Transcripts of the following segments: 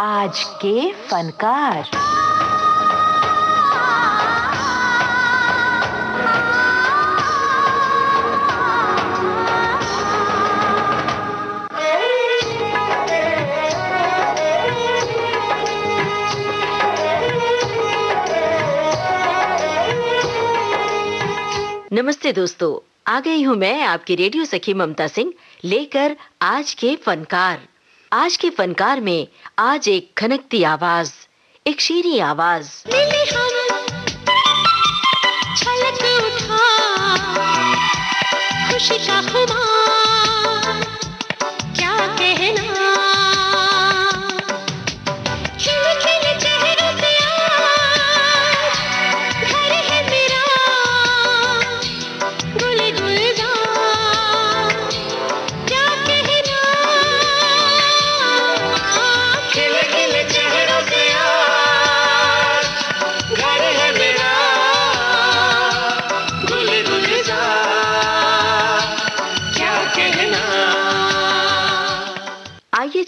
आज के फनकार। नमस्ते दोस्तों आ गई हूँ मैं आपकी रेडियो सखी ममता सिंह, लेकर आज के फनकार। आज के फनकार में आज एक खनकती आवाज़ एक शीरी आवाज़। उठा। खुशी का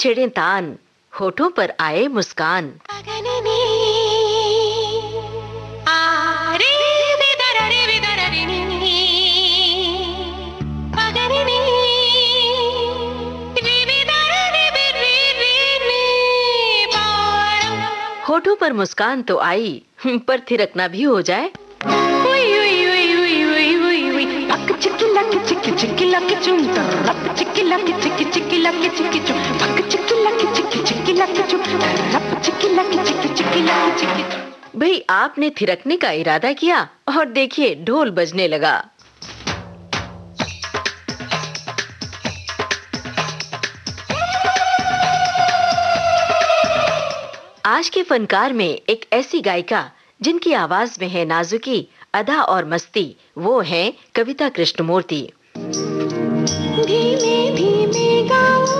छेड़े तान होठों पर आए मुस्कान। होठों पर मुस्कान तो आई पर थिरकना भी हो जाए। उई लक चिक्की चिक्की लक चुम चिक्की लक चिक्की चिक्की लक चिक्की चुम भाई, आपने थिरकने का इरादा किया और देखिए, ढोल बजने लगा। आज के फनकार में एक ऐसी गायिका, जिनकी आवाज़ में है नाजुकी, अदा और मस्ती, वो है कविता कृष्णमूर्ति। धीमे धीमे गाओ।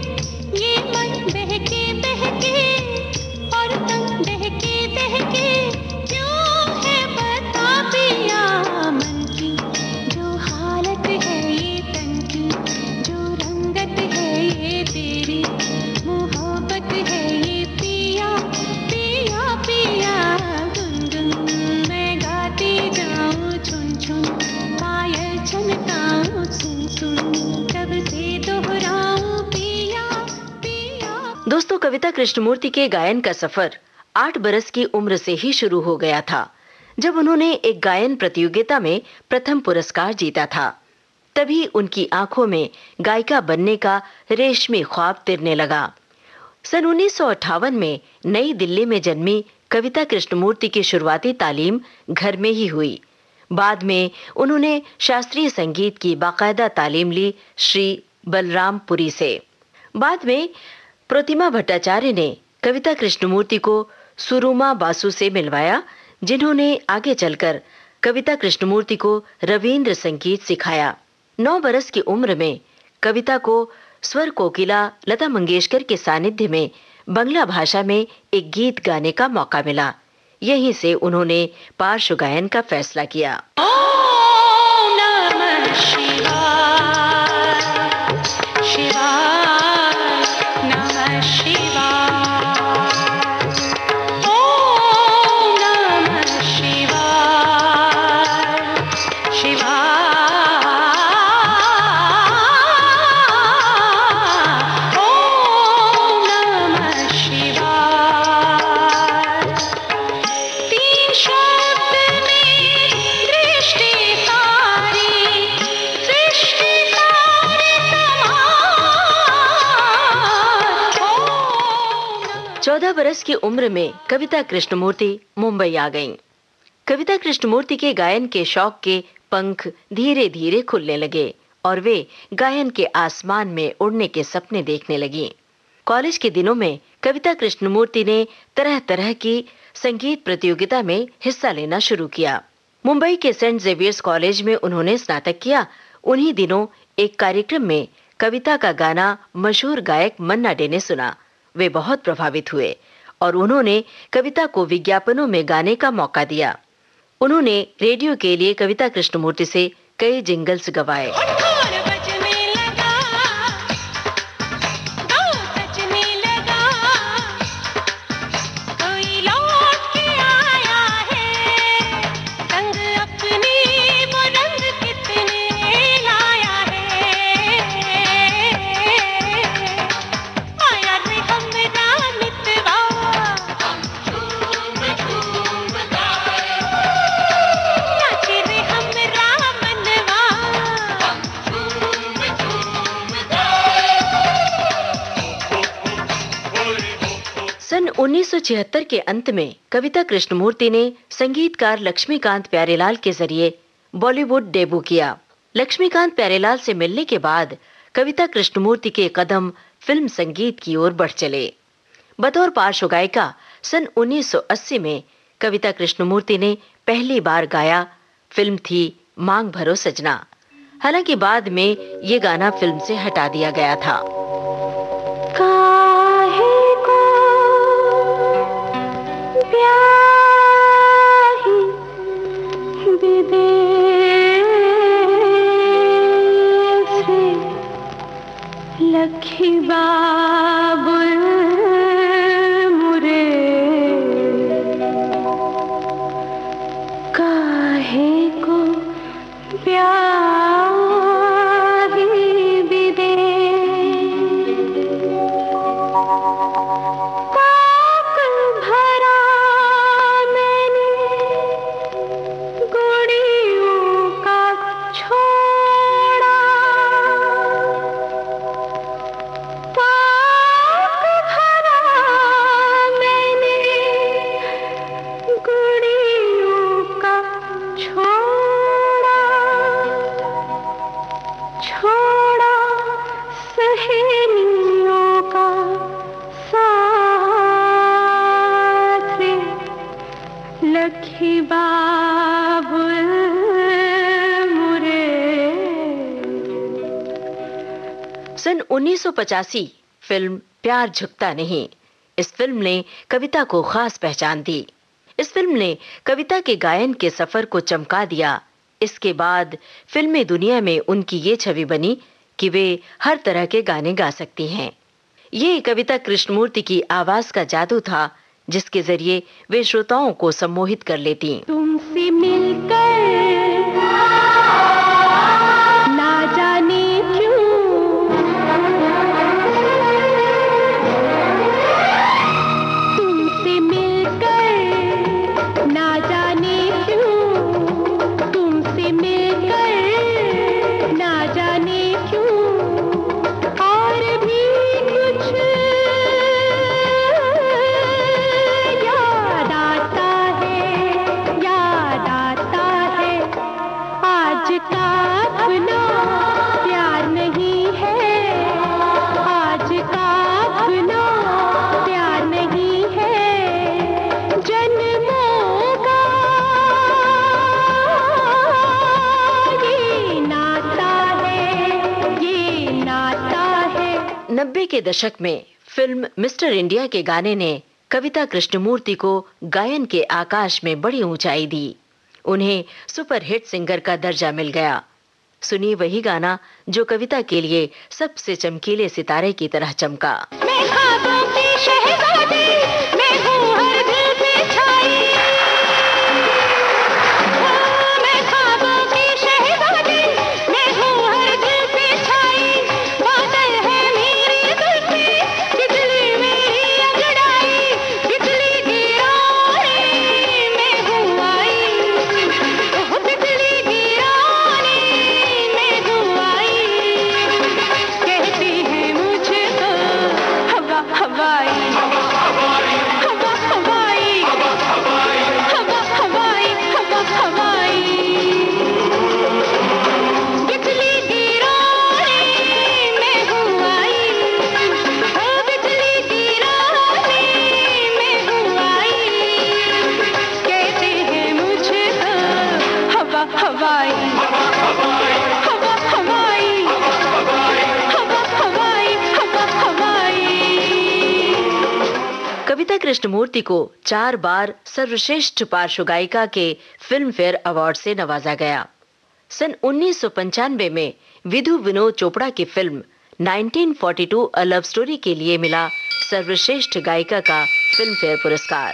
दोस्तों, कविता कृष्णमूर्ति के गायन का सफ़र आठ बरस की उम्र से ही शुरू हो गया था, जब उन्होंने एक गायन प्रतियोगिता में प्रथम पुरस्कार जीता था। तभी उनकी आँखों में गायिका बनने का रेशमी ख्वाब तिरने लगा। सन उन्नीस में नई दिल्ली में जन्मी कविता कृष्णमूर्ति की शुरुआती तालीम घर में ही हुई। बाद में उन्होंने शास्त्रीय संगीत की बाकायदा तालीम ली श्री बलरामपुरी से। बाद में प्रतिमा भट्टाचार्य ने कविता कृष्णमूर्ति को सुरुमा बासु से मिलवाया, जिन्होंने आगे चलकर कविता कृष्णमूर्ति को रविंद्र संगीत सिखाया। नौ बरस की उम्र में कविता को स्वर कोकिला लता मंगेशकर के सानिध्य में बंगला भाषा में एक गीत गाने का मौका मिला। यहीं से उन्होंने पार्श्व गायन का फैसला किया। उम्र में कविता कृष्णमूर्ति मुंबई आ गईं। कविता कृष्णमूर्ति के गायन के शौक के पंख धीरे धीरे खुलने लगे और वे गायन के आसमान में उड़ने के सपने देखने लगी। कॉलेज के दिनों में कविता कृष्णमूर्ति ने तरह तरह की संगीत प्रतियोगिता में हिस्सा लेना शुरू किया। मुंबई के सेंट जेवियर्स कॉलेज में उन्होंने स्नातक किया। उन्हीं दिनों एक कार्यक्रम में कविता का गाना मशहूर गायक मन्ना डे ने सुना। वे बहुत प्रभावित हुए। और उन्होंने कविता को विज्ञापनों में गाने का मौका दिया। उन्होंने रेडियो के लिए कविता कृष्णमूर्ति से कई जिंगल्स गवाए। 1976 के अंत में कविता कृष्णमूर्ति ने संगीतकार लक्ष्मीकांत प्यारेलाल के ज़रिए बॉलीवुड डेब्यू किया। लक्ष्मीकांत प्यारेलाल से मिलने के बाद कविता कृष्णमूर्ति के कदम फ़िल्म संगीत की ओर बढ़ चले। बतौर पार्श्व गायिका सन 1980 में कविता कृष्णमूर्ति ने पहली बार गाया, फ़िल्म थी मांग भरो सजना। हालाँकि बाद में ये गाना फ़िल्म से हटा दिया गया था। 1985 फ़िल्म प्यार झुकता नहीं। इस फ़िल्म ने कविता को खास पहचान दी। इस फ़िल्म ने कविता के गायन के सफ़र को चमका दिया। इसके बाद फिल्मी दुनिया में उनकी ये छवि बनी कि वे हर तरह के गाने गा सकती हैं। ये कविता कृष्णमूर्ति की आवाज़ का जादू था, जिसके ज़रिए वे श्रोताओं को सम्मोहित कर लेती। तुमसे मिलकर दशक में फ़िल्म मिस्टर इंडिया के गाने ने कविता कृष्णमूर्ति को गायन के आकाश में बड़ी ऊंचाई दी। उन्हें सुपरहिट सिंगर का दर्जा मिल गया। सुनिए वही गाना जो कविता के लिए सबसे चमकीले सितारे की तरह चमका। मूर्ति को चार बार सर्वश्रेष्ठ पार्श्व गायिका के फ़िल्म फेयर अवार्ड से नवाजा गया। सन उन्नीस सौ पंचानबे में विधु विनोद चोपड़ा की फ़िल्म 1942 अ लव स्टोरी के लिए मिला सर्वश्रेष्ठ गायिका का फ़िल्म फेयर पुरस्कार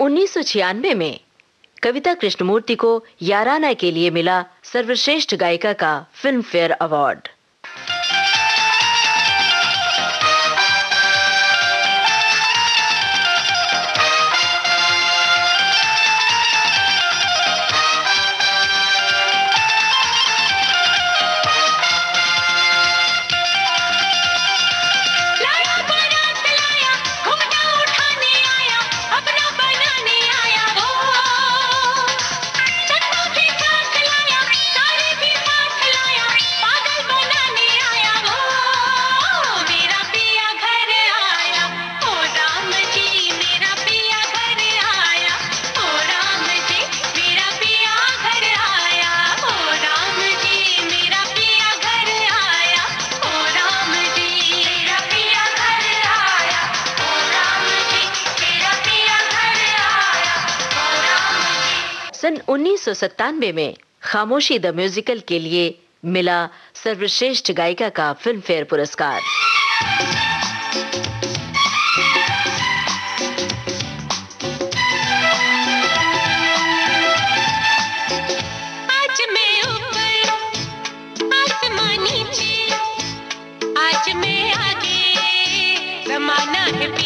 उन्नीस सौ छियानबे में कविता कृष्णमूर्ति को याराना के लिए मिला सर्वश्रेष्ठ गायिका का फ़िल्म फेयर अवार्ड। 1997 में खामोशी द म्यूजिकल के लिए मिला सर्वश्रेष्ठ गायिका का फ़िल्म फेयर पुरस्कार जमाना है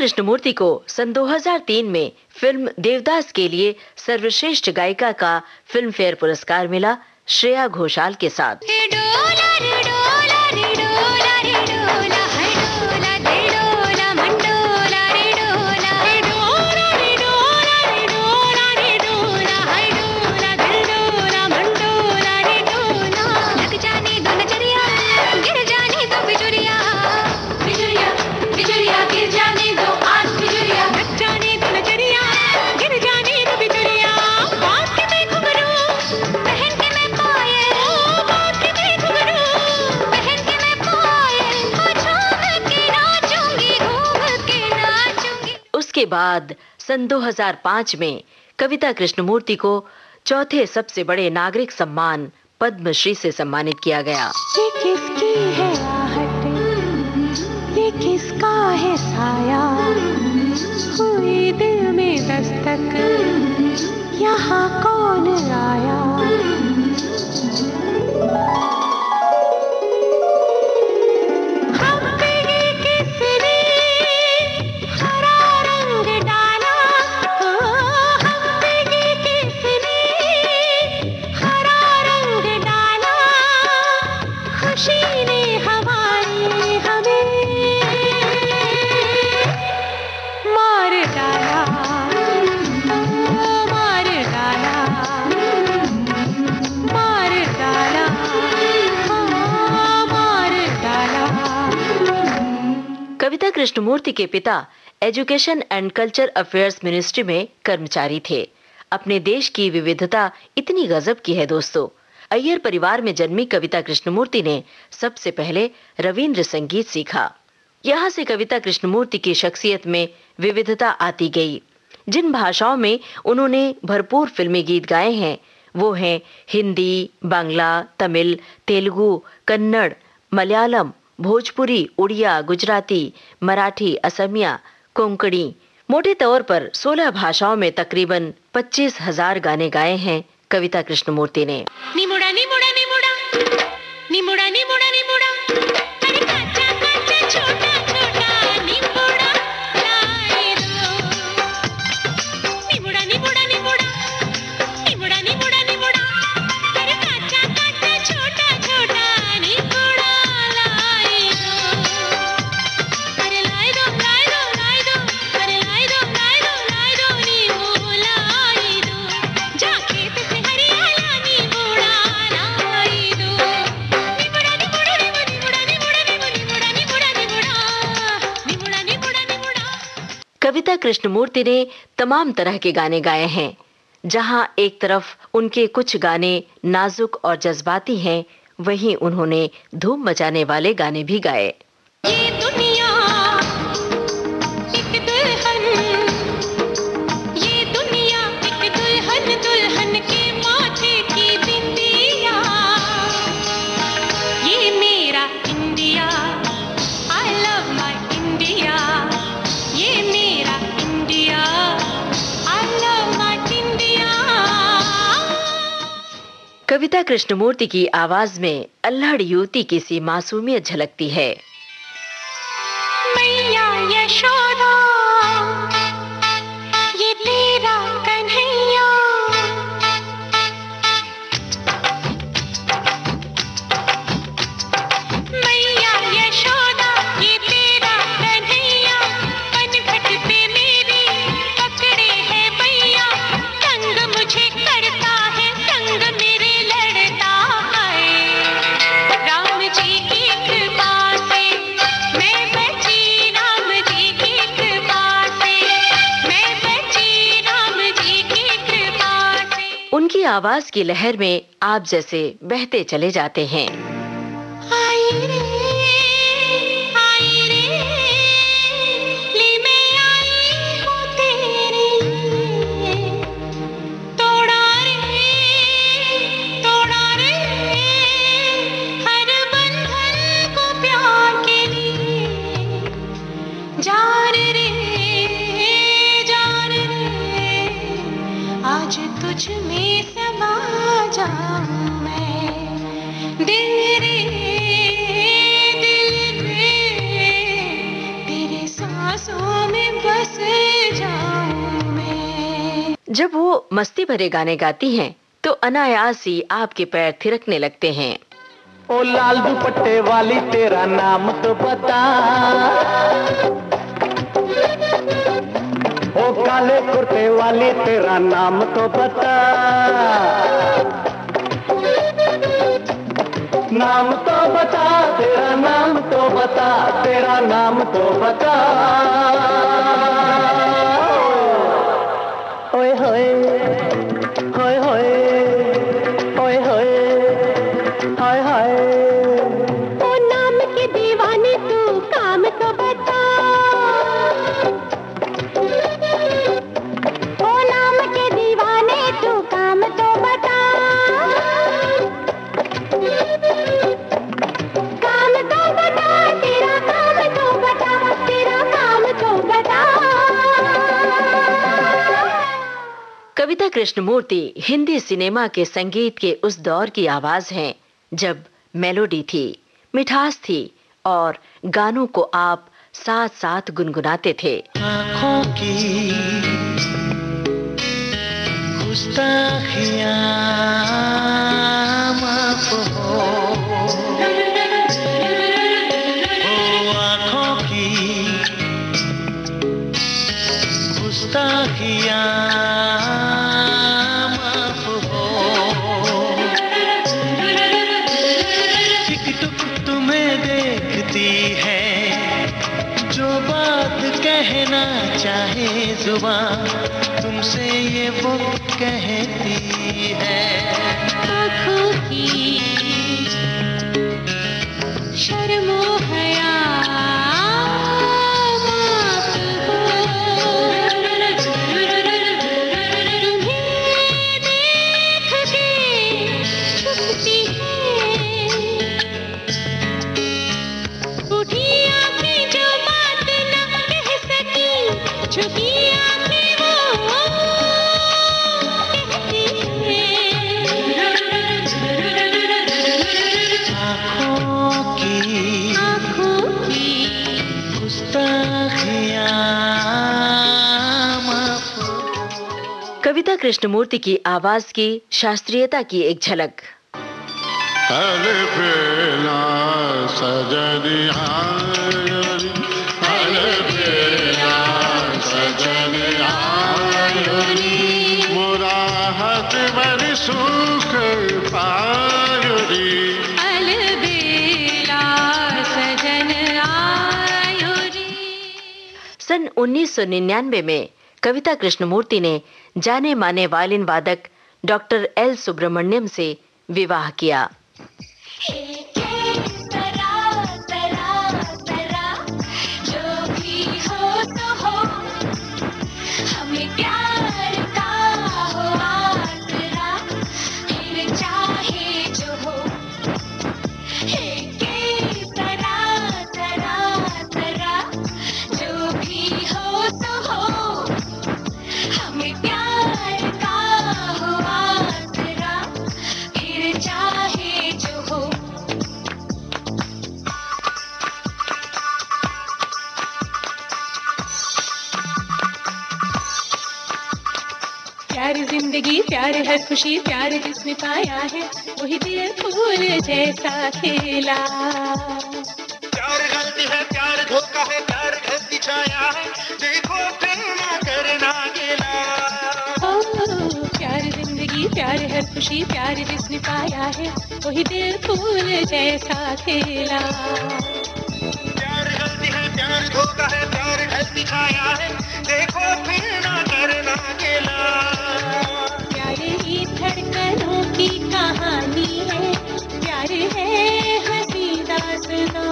कृष्णमूर्ति को सन 2003 में फ़िल्म देवदास के लिए सर्वश्रेष्ठ गायिका का फ़िल्म फेयर पुरस्कार मिला श्रेया घोषाल के साथ। बाद सन 2005 में कविता कृष्णमूर्ति को चौथे सबसे बड़े नागरिक सम्मान पद्मश्री से सम्मानित किया गया। ये किसकी है आहट? ये किसका है साया? हुई दिल में दस्तक। यहाँ कौन आया? कृष्णमूर्ति के पिता education and culture affairs ministry में कर्मचारी थे। अपने देश की विविधता इतनी गजब की है दोस्तों। अय्यर परिवार में जन्मी कविता कृष्णमूर्ति ने सबसे पहले रविंद्र संगीत सीखा। यहाँ से कविता कृष्णमूर्ति की शख्सियत में विविधता आती गई। जिन भाषाओं में उन्होंने भरपूर फिल्मी गीत गाए हैं, वो हैं हिंदी, बांग्ला, तमिल, तेलुगु, कन्नड़, मलयालम भोजपुरी, उड़िया, गुजराती, मराठी, असमिया, कोंकणी, मोटे तौर पर 16 भाषाओं में तकरीबन पच्चीस हज़ार गाने गाए हैं कविता कृष्णमूर्ति ने। निमुड़ा निमुड़ा निमुड़ा। निमुड़ा निमुड़ा निमुड़ा। कच्चा कच्चा छोटा छोटा, निमुड़ा। कविता कृष्णमूर्ति ने तमाम तरह के गाने गाए हैं, जहाँ एक तरफ़ उनके कुछ गाने नाजुक और जज्बाती हैं, वहीं उन्होंने धूम मचाने वाले गाने भी गाए। ये कविता कृष्णमूर्ति की आवाज़ में अल्हड़ युवती की सी मासूमियत झलकती है। मैया यशोदा आवाज़ की लहर में आप जैसे बहते चले जाते हैं। मस्ती भरे गाने गाती हैं तो अनायास ही आपके पैर थिरकने लगते हैं। ओ लाल दुपट्टे वाली, तेरा नाम तो बता। ओ काले कुर्ते वाली, तेरा नाम तो बता। नाम तो बता, तेरा नाम तो बता, तेरा नाम तो बता। Hơi. कृष्णमूर्ति हिंदी सिनेमा के संगीत के उस दौर की आवाज़ हैं, जब मेलोडी थी, मिठास थी और गानों को आप साथ साथ गुनगुनाते थे। आँखों की जुबा तुमसे ये वो कहती है। कृष्णमूर्ति की आवाज़ की शास्त्रीयता की एक झलक। सुख पायुरी। सन 1999 में कविता कृष्णमूर्ति ने जाने माने वायलिन वादक डॉक्टर एल सुब्रमण्यम से विवाह किया। प्यार है खुशी प्यार जिसने पाया है वही दिल फूल जैसा खेला। प्यार गलती है प्यार धोखा है प्यार गलती छाया है देखो फिर ना करना गिला प्यार ज़िंदगी प्यार है खुशी प्यार जिसने पाया है वही दिल फूल जैसा खेला। प्यार गलती है प्यार धोखा है प्यार गलती छाया है देखो फिर ना करना गिला की कहानी है। प्यार है हँसी दास्तां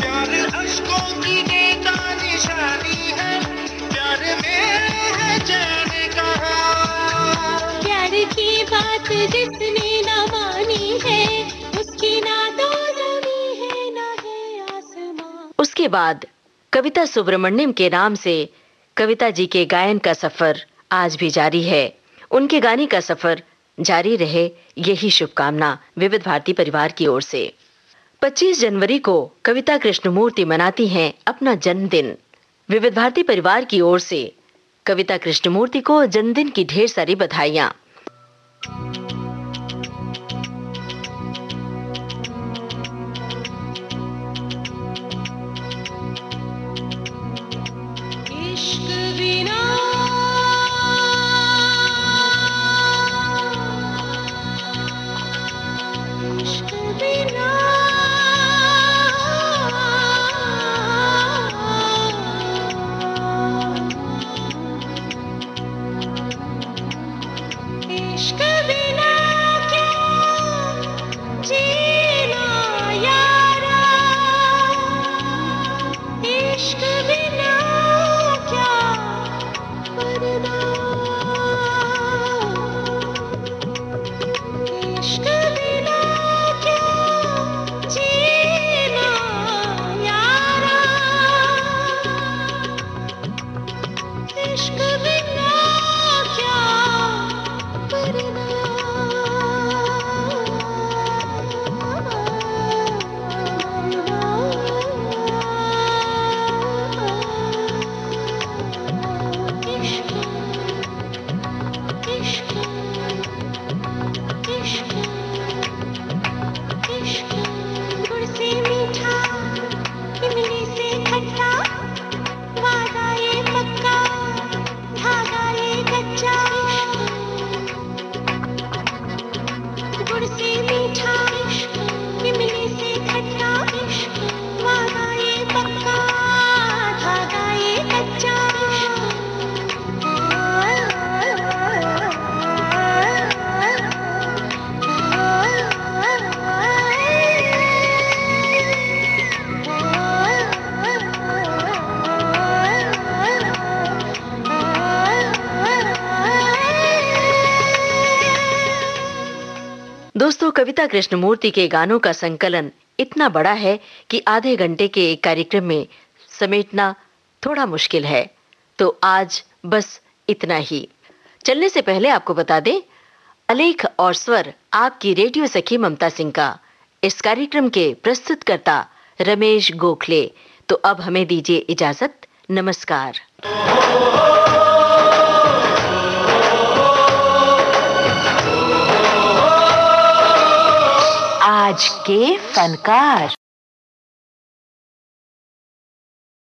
प्यार अशकों की नेता निशानी है। प्यार में है चैन कहा। प्यार की बात जिसने न मानी है उसकी ना तो जमी है ना है आसमां। उसके बाद कविता सुब्रमण्यम के नाम से कविता जी के गायन का सफ़र आज भी जारी है। उनके गाने का सफ़र जारी रहे यही शुभकामना विविध भारती परिवार की ओर से। 25 जनवरी को कविता कृष्णमूर्ति मनाती हैं अपना जन्मदिन। विविध भारती परिवार की ओर से कविता कृष्णमूर्ति को जन्मदिन की ढेर सारी बधाइयाँ। इश्क कविता कृष्णमूर्ति के गानों का संकलन इतना बड़ा है कि आधे घंटे के एक कार्यक्रम में समेटना थोड़ा मुश्किल है। तो आज बस इतना ही। चलने से पहले आपको बता दें, अलेख और स्वर आपकी रेडियो सखी ममता सिंह का। इस कार्यक्रम के प्रस्तुतकर्ता रमेश गोखले। तो अब हमें दीजिए इजाज़त। नमस्कार। आज के फनकार।